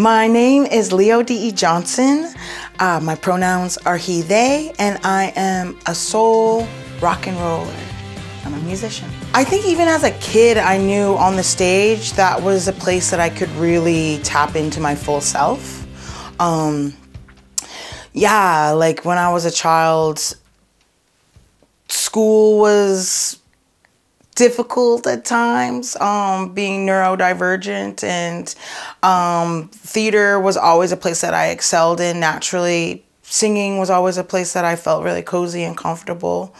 My name is Leo D.E. Johnson. Uh, my pronouns are he, they, and I am a soul rock and roller. I'm a musician. I think even as a kid, I knew on the stage that was a place that I could really tap into my full self. Um, yeah, like when I was a child, school was difficult at times, um, being neurodivergent, and um, theater was always a place that I excelled in naturally. Singing was always a place that I felt really cozy and comfortable.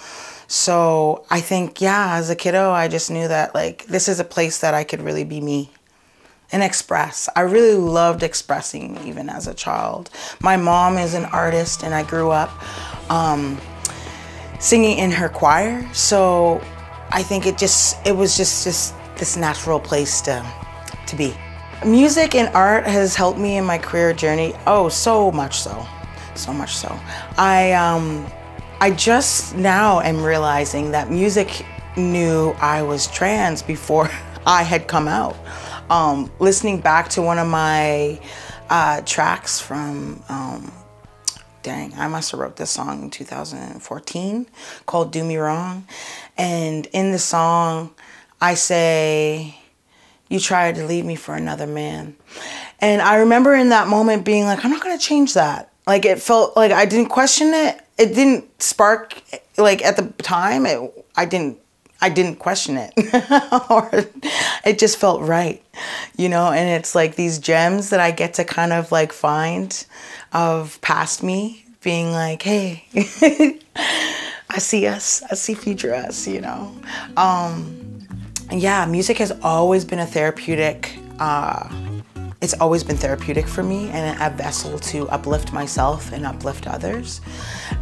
So I think, yeah, as a kiddo, I just knew that like this is a place that I could really be me and express. I really loved expressing even as a child. My mom is an artist and I grew up um, singing in her choir. So I think it just, it was just, just this natural place to, to be. Music and art has helped me in my career journey. Oh, so much so, so much so. I, um, I just now am realizing that music knew I was trans before I had come out. Um, listening back to one of my uh, tracks from, um, dang, I must have wrote this song in 2014 called Do Me Wrong. And in the song, I say, you tried to leave me for another man. And I remember in that moment being like, I'm not gonna change that. Like it felt like I didn't question it it didn't spark like at the time it, i didn't i didn't question it. Or it just felt right you know? And it's like these gems that i get to kind of like find of past me being like hey i see us. I see future us you know? Um yeah music has always been a therapeutic uh it's always been therapeutic for me and a vessel to uplift myself and uplift others.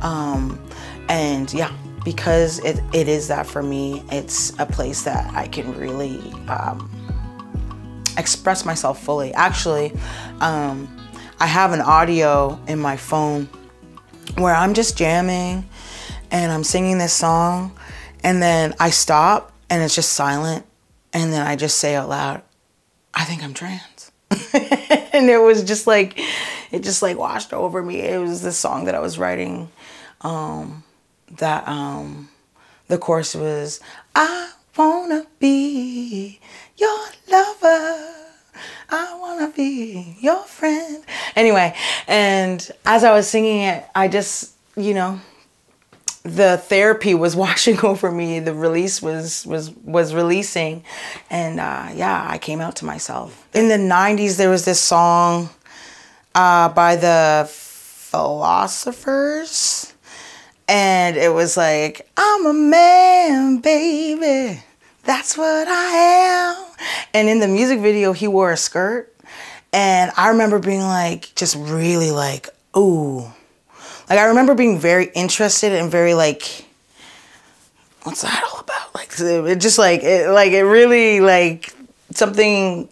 Um, and yeah, because it, it is that for me, it's a place that I can really um, express myself fully. Actually, um, I have an audio in my phone where I'm just jamming and I'm singing this song and then I stop and it's just silent and then I just say out loud, I think I'm trans. and it was just like it just like washed over me. It was the song that I was writing um, that um, the chorus was I wanna be your lover. I wanna be your friend. Anyway, and as I was singing it, I just, you know, the therapy was washing over me the release was was was releasing and uh, yeah i came out to myself in the 90s there was this song uh, by the philosophers and it was like i'm a man baby that's what i am and in the music video he wore a skirt and i remember being like just really like ooh like I remember being very interested and very like, what's that all about? Like it just like it like it really like something.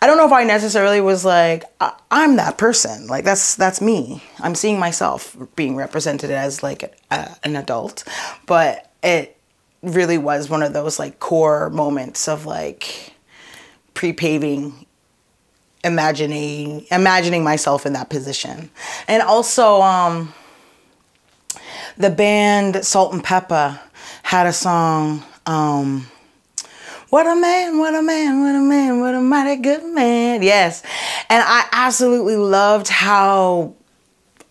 I don't know if I necessarily was like I, am that person. Like that's that's me. I'm seeing myself being represented as like a, an adult, but it really was one of those like core moments of like pre-paving imagining imagining myself in that position. And also um, the band Salt-N-Pepa had a song um, what a man, what a man, what a man, what a mighty good man. Yes. And I absolutely loved how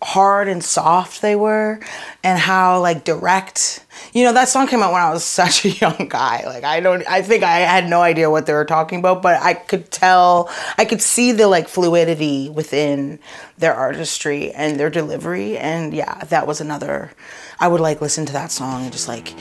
hard and soft they were and how like direct you know that song came out when i was such a young guy like i don't i think i had no idea what they were talking about but i could tell i could see the like fluidity within their artistry and their delivery and yeah that was another I would like listen to that song and just like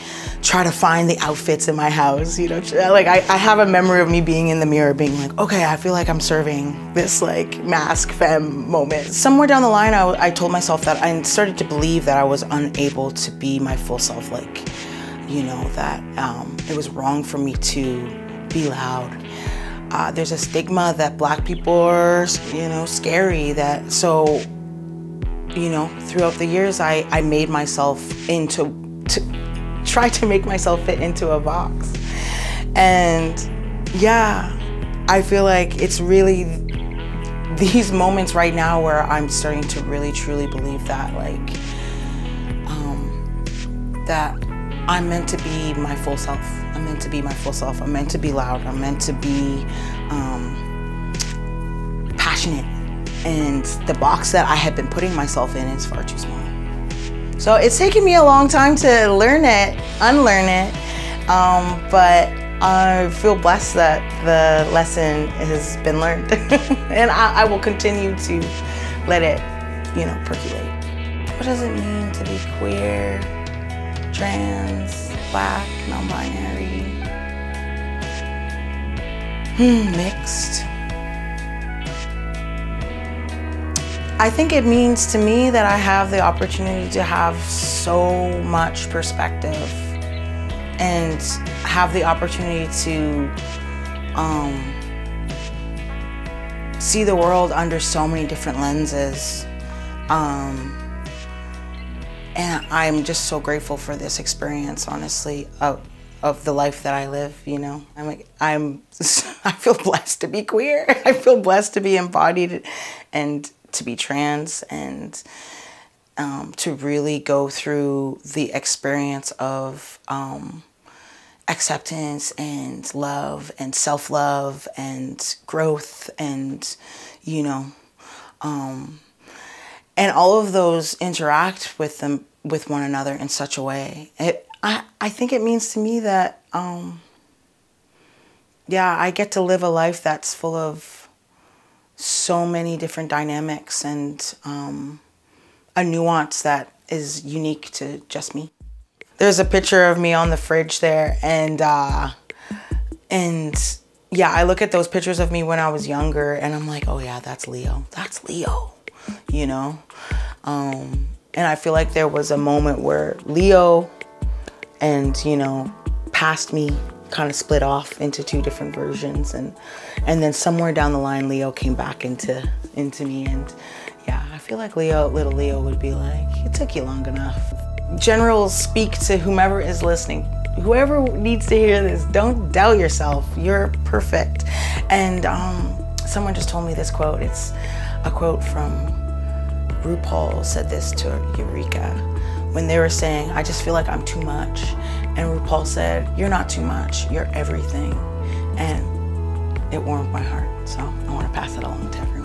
try to find the outfits in my house, you know. Like I, I have a memory of me being in the mirror being like, okay, I feel like I'm serving this like masc femme moment. Somewhere down the line, I, I told myself that I started to believe that I was unable to be my full self, like, you know, that um, it was wrong for me to be loud. Uh, there's a stigma that black people are, you know, scary. That so you know, throughout the years, I, I made myself into, to try to make myself fit into a box. And yeah, I feel like it's really these moments right now where I'm starting to really truly believe that like um, that I'm meant to be my full self. I'm meant to be my full self. I'm meant to be loud. I'm meant to be um, passionate. And the box that I had been putting myself in is far too small. So it's taken me a long time to learn it, unlearn it, um, but I feel blessed that the lesson has been learned, and I, I will continue to let it, you know, percolate. What does it mean to be queer, trans, black, non-binary? Hmm, mixed. I think it means to me that I have the opportunity to have so much perspective and have the opportunity to um, see the world under so many different lenses. Um, and I'm just so grateful for this experience, honestly, of, of the life that I live, you know. I'm, I'm, I feel blessed to be queer. I feel blessed to be embodied and to be trans and um, to really go through the experience of um, acceptance and love and self love and growth and, you know, um, and all of those interact with them with one another in such a way. It, I, I think it means to me that, um, yeah, I get to live a life that's full of so many different dynamics and um, a nuance that is unique to just me. There's a picture of me on the fridge there, and uh, and yeah, I look at those pictures of me when I was younger, and I'm like, oh yeah, that's Leo. That's Leo, you know. Um, and I feel like there was a moment where Leo and you know past me kind of split off into two different versions and and then somewhere down the line Leo came back into into me and yeah I feel like Leo little Leo would be like it took you long enough. Generals speak to whomever is listening. Whoever needs to hear this don't doubt yourself. You're perfect. And um, someone just told me this quote. It's a quote from RuPaul said this to Eureka when they were saying I just feel like I'm too much. And RuPaul said you're not too much. You're everything. And it warmed my heart. So I want to pass it along to everyone